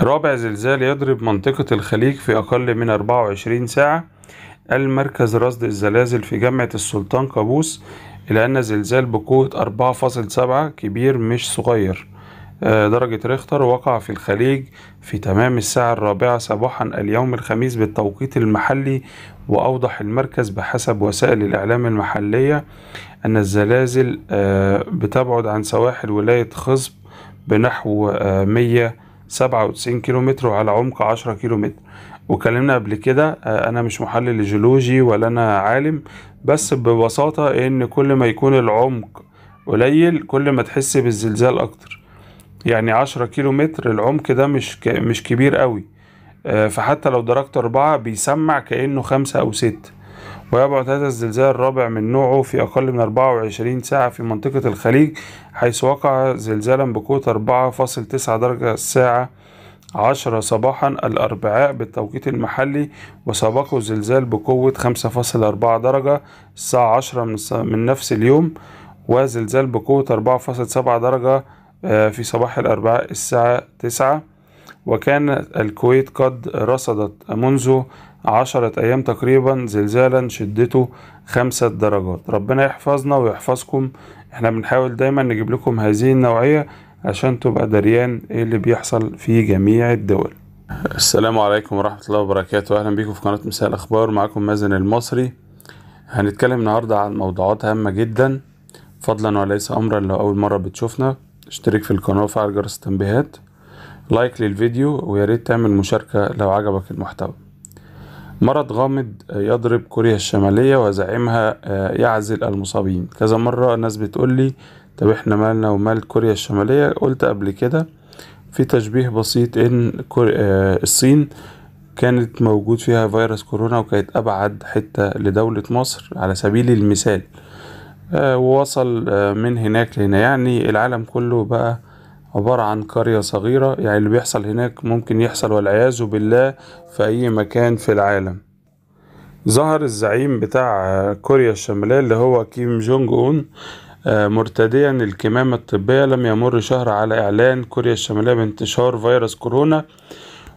رابع زلزال يضرب منطقة الخليج في أقل من 24 ساعة المركز رصد الزلازل في جامعة السلطان قابوس إلى أن زلزال بقوة 4.7 كبير مش صغير. آه، درجة ريختر وقع في الخليج في تمام الساعة الرابعة صباحا اليوم الخميس بالتوقيت المحلي وأوضح المركز بحسب وسائل الإعلام المحلية أن الزلازل آه، بتبعد عن سواحل ولاية خصب بنحو آه، 100 97 كيلومتر وعلى عمق 10 كيلومتر. وكلمنا قبل كده آه، أنا مش محلل جيولوجي ولا أنا عالم بس ببساطة إن كل ما يكون العمق قليل كل ما تحس بالزلزال أكتر. يعني 10 كيلومتر العمق ده مش مش كبير قوي آه، فحتى لو درجت أربعة بيسمع كأنه خمسة أو ستة. ويبعد هذا الزلزال الرابع من نوعه في أقل من 24 ساعة في منطقة الخليج حيث وقع زلزالا بقوة 4.9 درجة الساعة عشرة صباحا الأربعاء بالتوقيت المحلي وسبقه زلزال بقوة 5.4 درجة الساعة 10 من, نفس اليوم وزلزال بقوة 4.7 درجة آه، في صباح الأربعاء الساعة 9 وكان الكويت قد رصدت منذ عشرة أيام تقريبا زلزالا شدته خمسة درجات. ربنا يحفظنا ويحفظكم. إحنا بنحاول دايما نجيب لكم هذه النوعية عشان تبقى دريان إيه اللي بيحصل في جميع الدول. السلام عليكم ورحمة الله وبركاته. أهلا بيكم في قناة مساء الأخبار. معكم مازن المصري. هنتكلم النهاردة عن موضوعات هامة جدا. فضلا وليس أمرا لو أول مرة بتشوفنا اشترك في القناة وفعل جرس التنبيهات. لايك للفيديو ويا ريت تعمل مشاركة لو عجبك المحتوى. مرض غامض يضرب كوريا الشمالية وزعيمها آه، يعزل المصابين. كذا مرة الناس بتقول لي طب إحنا مالنا ومال كوريا الشمالية؟ قلت قبل كده في تشبيه بسيط إن آه، الصين كانت موجود فيها فيروس كورونا وكانت أبعد حتة لدولة مصر على سبيل المثال. آه، ووصل من هناك لهنا. يعني العالم كله بقى عبارة عن قرية صغيرة يعني اللي بيحصل هناك ممكن يحصل والعياذ بالله في أي مكان في العالم. ظهر الزعيم بتاع كوريا الشمالية اللي هو كيم جونج أون آه، مرتديا الكمامة الطبية لم يمر شهر على إعلان كوريا الشمالية بانتشار فيروس كورونا.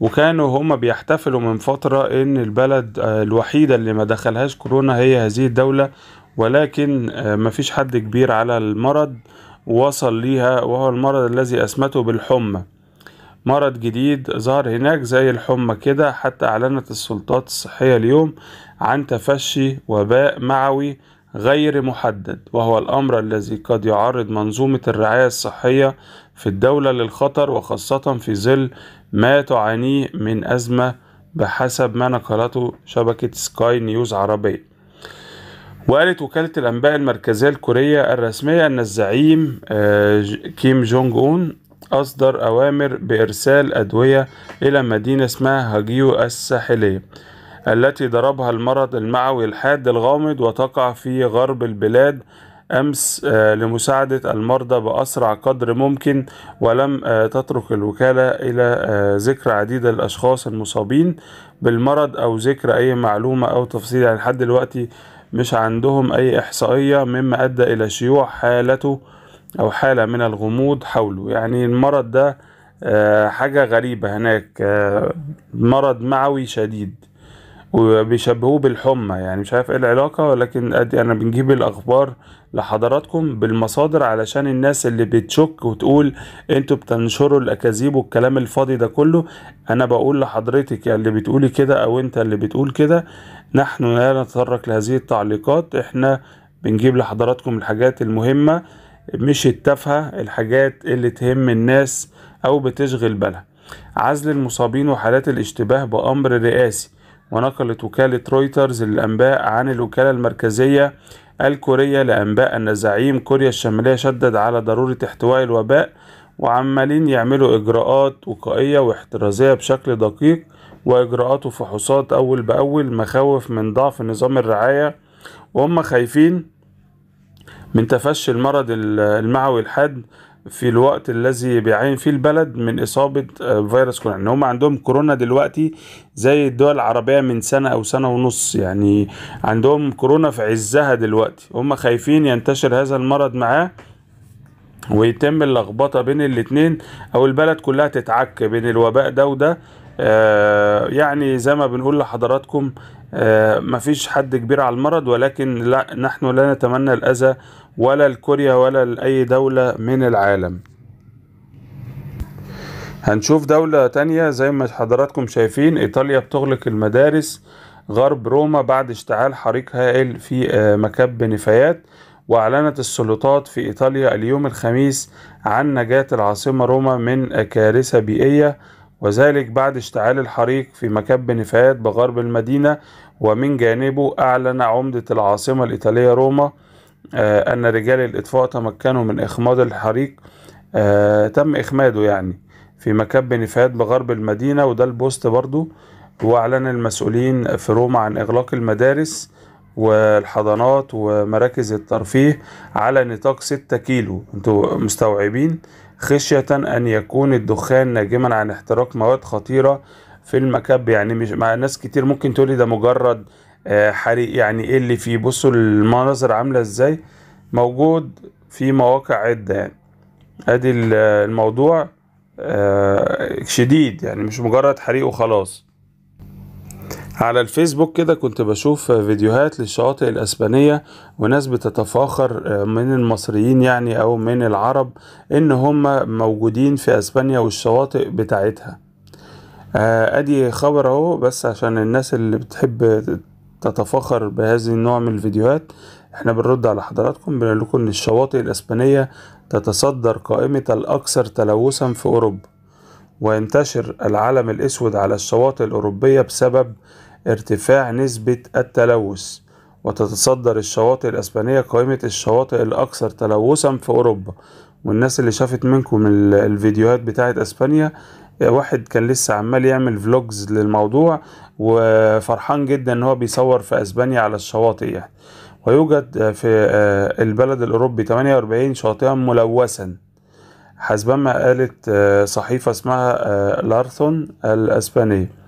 وكانوا هما بيحتفلوا من فترة إن البلد آه، الوحيدة اللي ما دخلهاش كورونا هي هذه الدولة. ولكن آه، مفيش حد كبير على المرض. وصل ليها وهو المرض الذي أسمته بالحمى. مرض جديد ظهر هناك زي الحمى كده حتى أعلنت السلطات الصحية اليوم عن تفشي وباء معوي غير محدد وهو الأمر الذي قد يعرض منظومة الرعاية الصحية في الدولة للخطر وخاصة في ظل ما تعانيه من أزمة بحسب ما نقلته شبكة سكاي نيوز عربية. وقالت وكالة الأنباء المركزية الكورية الرسمية أن الزعيم آه، كيم جونج أون أصدر أوامر بإرسال أدوية إلى مدينة اسمها هاجيو الساحلية التي ضربها المرض المعوي الحاد الغامض وتقع في غرب البلاد أمس آه، لمساعدة المرضى بأسرع قدر ممكن ولم آه، تترك الوكالة إلى ذكر عديد الأشخاص المصابين بالمرض أو ذكر أي معلومة أو تفصيل. يعني لحد دلوقتي مش عندهم أي إحصائية مما أدى إلى شيوع حالته أو حالة من الغموض حوله. يعني المرض ده آه، حاجة غريبة هناك آه، مرض معوي شديد. وبيشبهوه بالحمى يعني مش عارف إيه العلاقة ولكن أدي أنا بنجيب الأخبار لحضراتكم بالمصادر علشان الناس اللي بتشك وتقول أنتوا بتنشروا الأكاذيب والكلام الفاضي ده كله أنا بقول لحضرتك اللي بتقولي كده أو أنت اللي بتقول كده نحن لا نتطرق لهذه التعليقات إحنا بنجيب لحضراتكم الحاجات المهمة مش التافهة الحاجات اللي تهم الناس أو بتشغل بالها. عزل المصابين وحالات الاشتباه بأمر رئاسي. ونقلت وكالة رويترز للأنباء عن الوكالة المركزية الكورية لأنباء أن زعيم كوريا الشمالية شدد على ضرورة احتواء الوباء وعمالين يعملوا إجراءات وقائية واحترازية بشكل دقيق وإجراءات وفحوصات أول بأول مخاوف من ضعف نظام الرعاية. وهم خايفين من تفشي المرض ال- المعوي الحاد في الوقت الذي بيعين فيه البلد من إصابة آه، فيروس كورونا. إن هم عندهم كورونا دلوقتي زي الدول العربية من سنة أو سنة ونص. يعني عندهم كورونا في عزها دلوقتي. هم خايفين ينتشر هذا المرض معاه ويتم اللخبطة بين الاتنين أو البلد كلها تتعك بين الوباء ده وده. يعني زي ما بنقول لحضراتكم آه، مفيش حد كبير على المرض ولكن لا نحن لا نتمنى الأذى ولا لكوريا ولا لأي دولة من العالم. هنشوف دولة تانية زي ما حضراتكم شايفين إيطاليا بتغلق المدارس غرب روما بعد اشتعال حريق هائل في آه، مكب نفايات وأعلنت السلطات في إيطاليا اليوم الخميس عن نجاة العاصمة روما من كارثة بيئية وذلك بعد اشتعال الحريق في مكب نفايات بغرب المدينة ومن جانبه أعلن عمدة العاصمة الإيطالية روما آه، أن رجال الإطفاء تمكنوا من إخماد الحريق آه، تم إخماده يعني في مكب نفايات بغرب المدينة وده البوست برضو وأعلن المسؤولين في روما عن إغلاق المدارس والحضانات ومراكز الترفيه على نطاق 6 كيلو. أنتوا مستوعبين؟ خشية أن يكون الدخان ناجما عن احتراق مواد خطيرة في المكب. يعني مش مع ناس كتير ممكن تقولي ده مجرد آه، حريق. يعني إيه اللي فيه؟ بصوا المناظر عاملة إزاي؟ موجود في مواقع عدة يعني. أدي ال- الموضوع آه، شديد. يعني مش مجرد حريق وخلاص. على الفيسبوك كده كنت بشوف فيديوهات للشواطئ الأسبانية وناس بتتفاخر من المصريين يعني أو من العرب إن هم موجودين في أسبانيا والشواطئ بتاعتها. آه، أدي خبر أهو بس عشان الناس اللي بتحب تتفاخر بهذه النوع من الفيديوهات إحنا بنرد على حضراتكم بنقول لكم إن الشواطئ الأسبانية تتصدر قائمة الأكثر تلوثا في أوروبا وينتشر العلم الأسود على الشواطئ الأوروبية بسبب ارتفاع نسبة التلوث وتتصدر الشواطئ الأسبانية قائمة الشواطئ الأكثر تلوثا في أوروبا. والناس اللي شافت منكم ال- الفيديوهات بتاعت أسبانيا واحد كان لسه عمال يعمل فلوجز للموضوع وفرحان جدا إن هو بيصور في أسبانيا على الشواطئ يعني. ويوجد في آه، البلد الأوروبي 48 شاطئا ملوثا. حسبما قالت آه، صحيفة اسمها آه، لارثون الأسبانية.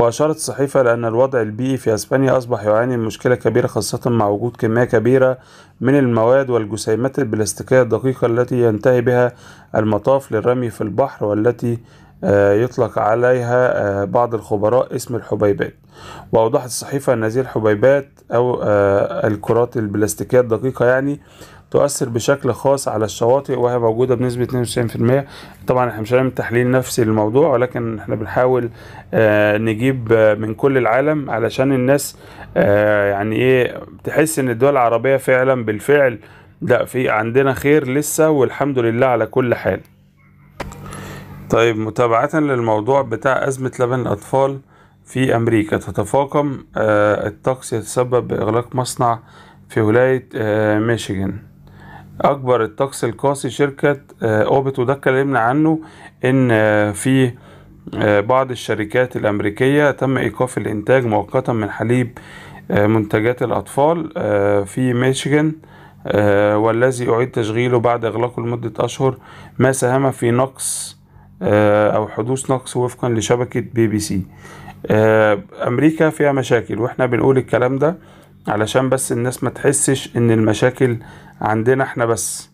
وأشارت الصحيفة لأن الوضع البيئي في أسبانيا أصبح يعاني من مشكلة كبيرة خاصة مع وجود كمية كبيرة من المواد والجسيمات البلاستيكية الدقيقة التي ينتهي بها المطاف للرمي في البحر والتي آه، يطلق عليها آه، بعض الخبراء اسم الحبيبات. وأوضحت الصحيفة أن هذه الحبيبات أو آه، الكرات البلاستيكية الدقيقة يعني تؤثر بشكل خاص على الشواطئ وهي موجودة بنسبة 92% طبعا إحنا مش هنعمل تحليل نفسي للموضوع ولكن إحنا بنحاول آه، نجيب آه، من كل العالم علشان الناس آه، يعني إيه تحس إن الدول العربية فعلا بالفعل لا في عندنا خير لسه والحمد لله على كل حال. طيب متابعة للموضوع بتاع أزمة لبن الأطفال في أمريكا. تتفاقم آه، الطقس يتسبب بإغلاق مصنع في ولاية آه، ميشيغان. أكبر الطقس القاسي شركة آه، أبوت وده اتكلمنا عنه إن آه، في آه، بعض الشركات الأمريكية تم إيقاف الإنتاج مؤقتا من حليب منتجات الأطفال آه، في ميشيغان والذي أعيد تشغيله بعد إغلاقه لمدة أشهر. ما ساهم في نقص أو حدوث نقص وفقا لشبكة بي بي سي. أمريكا فيها مشاكل وإحنا بنقول الكلام ده علشان بس الناس ما تحسش إن المشاكل عندنا إحنا بس.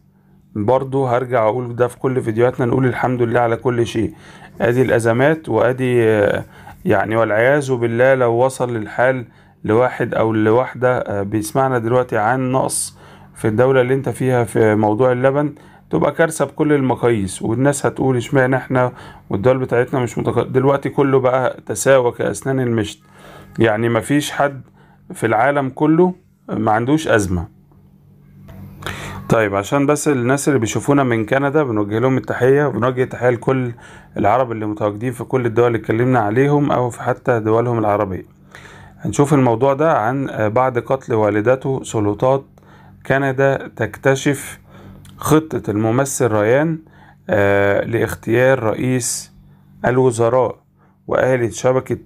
برضو هرجع أقول ده في كل فيديوهاتنا نقول الحمد لله على كل شيء. أدي الأزمات وأدي آه، يعني والعياذ بالله لو وصل للحال لواحد أو لواحدة آه، بيسمعنا دلوقتي عن نقص في الدولة اللي أنت فيها في موضوع اللبن تبقى كارثة بكل المقاييس. والناس هتقول إشمعنى إحنا والدول بتاعتنا مش متق... دلوقتي كله بقى تساوى كأسنان المشط. يعني مفيش حد في العالم كله ما عندوش أزمة. طيب عشان بس الناس اللي بيشوفونا من كندا بنوجه لهم التحية وبنوجه تحية لكل العرب اللي متواجدين في كل الدول اللي اتكلمنا عليهم أو في حتى دولهم العربية. هنشوف الموضوع ده عن آه، بعد قتل والدته سلطات كندا تكتشف خطة الممثل ريان آه، لاختيار رئيس الوزراء وقالت شبكة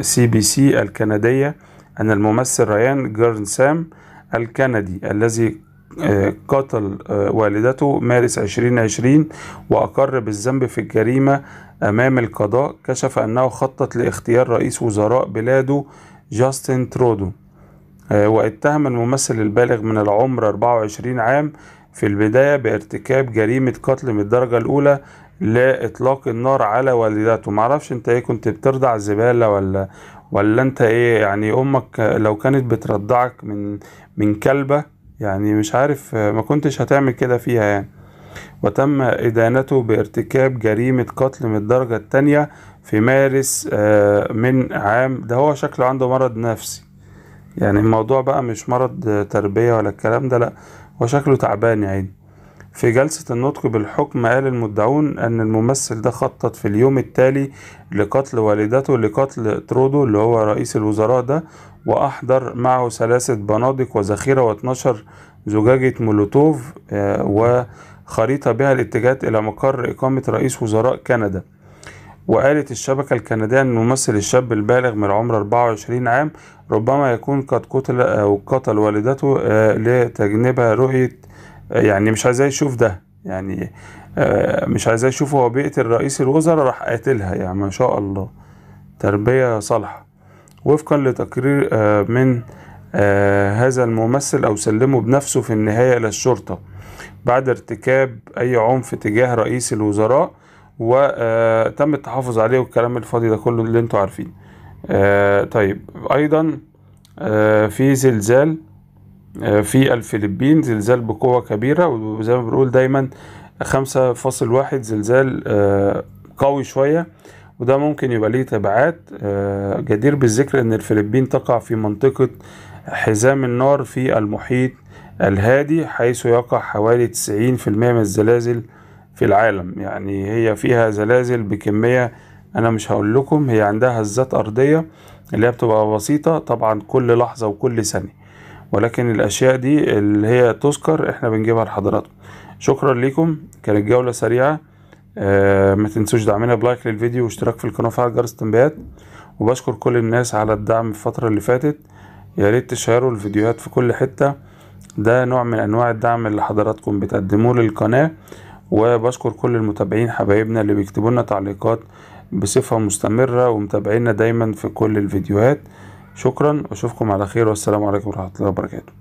سي بي سي الكندية أن الممثل ريان جرانثام الكندي الذي آه، قتل آه، والدته مارس 2020 وأقر بالذنب في الجريمة أمام القضاء كشف أنه خطط لاغتيال رئيس وزراء بلاده جاستن ترودو. آه، واتهم الممثل البالغ من العمر 24 عام في البداية بارتكاب جريمة قتل من الدرجة الأولى لإطلاق النار على والدته. معرفش أنت إيه كنت بترضع زبالة ولا ولا انت إيه يعني أمك لو كانت بترضعك من من كلبة يعني مش عارف ما كنتش هتعمل كده فيها يعني. وتم إدانته بارتكاب جريمة قتل من الدرجة التانية في مارس آه، من عام ده هو شكله عنده مرض نفسي. يعني الموضوع بقى مش مرض تربية ولا الكلام ده لأ هو شكله تعبان يا عيني. في جلسة النطق بالحكم قال المدعون أن الممثل ده خطط في اليوم التالي لقتل والدته لقتل ترودو اللي هو رئيس الوزراء ده وأحضر معه ثلاثة بنادق وذخيرة و12 زجاجة مولوتوف آه، وخريطة بها الاتجاه إلى مقر إقامة رئيس وزراء كندا. وقالت الشبكة الكندية أن الممثل الشاب البالغ من العمر 24 عام ربما يكون قد قتل أو قتل والدته آه، لتجنبها رؤية آه، يعني مش عايزاه يشوف ده. يعني آه، مش عايزاه يشوف هو بيقتل رئيس الوزراء راح قاتلها. يعني ما شاء الله. تربية صالحة. وفقا لتقرير آه، من آه، هذا الممثل أو سلمه بنفسه في النهاية إلى الشرطة. بعد ارتكاب أي عنف تجاه رئيس الوزراء وتم التحافظ عليه والكلام الفاضي ده كله اللي أنتوا عارفين طيب. أيضا في زلزال في الفلبين زلزال بقوة كبيرة وزي ما بنقول دايما خمسة فاصل واحد زلزال آه، قوي شوية وده ممكن يبقى ليه تبعات. آه، جدير بالذكر إن الفلبين تقع في منطقة حزام النار في المحيط الهادي حيث يقع حوالي 90% من الزلازل في العالم. يعني هي فيها زلازل بكمية أنا مش هقول لكم هي عندها هزات أرضية اللي هي بتبقى بسيطة طبعا كل لحظة وكل ثانية. ولكن الأشياء دي اللي هي تذكر إحنا بنجيبها لحضراتكم. شكرا لكم كانت جولة سريعة. آه ما تنسوش دعمنا بلايك للفيديو واشتراك في القناة وفعل جرس التنبيهات. وبشكر كل الناس على الدعم الفترة اللي فاتت. يا ريت تشيروا الفيديوهات في كل حتة. ده نوع من أنواع الدعم اللي حضراتكم بتقدموه للقناة. وبشكر كل المتابعين حبايبنا اللي بيكتبوا لنا تعليقات بصفة مستمرة ومتابعينا دايما في كل الفيديوهات. شكرا وأشوفكم على خير والسلام عليكم ورحمة الله وبركاته.